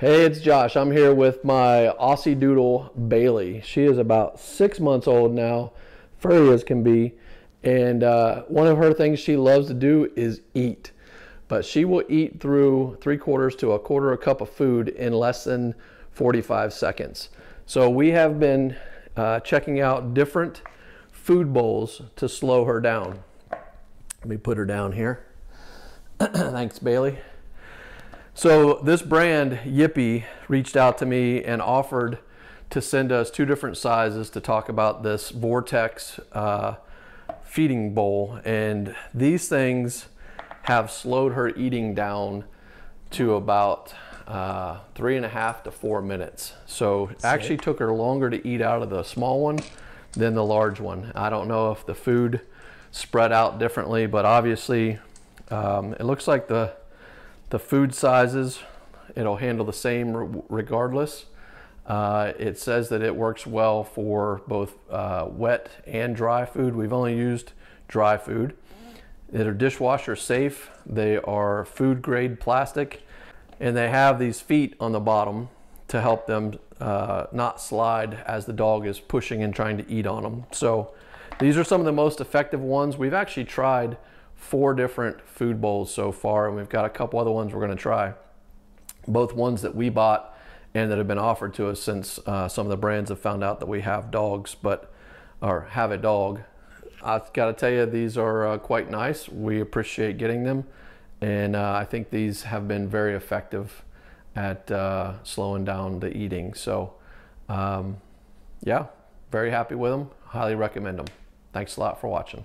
Hey, it's Josh. I'm here with my Aussie Doodle Bailey. She is about six months old now, furry as can be. And uh, one of her things she loves to do is eat. But she will eat through three quarters to a quarter of a cup of food in less than 45 seconds. So we have been uh, checking out different food bowls to slow her down. Let me put her down here. Thanks, Bailey. So this brand, Whippy, reached out to me and offered to send us two different sizes to talk about this Vortex uh, feeding bowl. And these things have slowed her eating down to about uh, three and a half to four minutes. So actually took her longer to eat out of the small one than the large one. I don't know if the food spread out differently, but obviously um, it looks like the the food sizes, it'll handle the same regardless. Uh, it says that it works well for both uh, wet and dry food. We've only used dry food. They're dishwasher safe. They are food grade plastic and they have these feet on the bottom to help them uh, not slide as the dog is pushing and trying to eat on them. So these are some of the most effective ones. We've actually tried four different food bowls so far, and we've got a couple other ones we're going to try. Both ones that we bought and that have been offered to us since uh, some of the brands have found out that we have dogs, but or have a dog. I've got to tell you, these are uh, quite nice. We appreciate getting them, and uh, I think these have been very effective at uh, slowing down the eating. So, um, yeah, very happy with them. Highly recommend them. Thanks a lot for watching.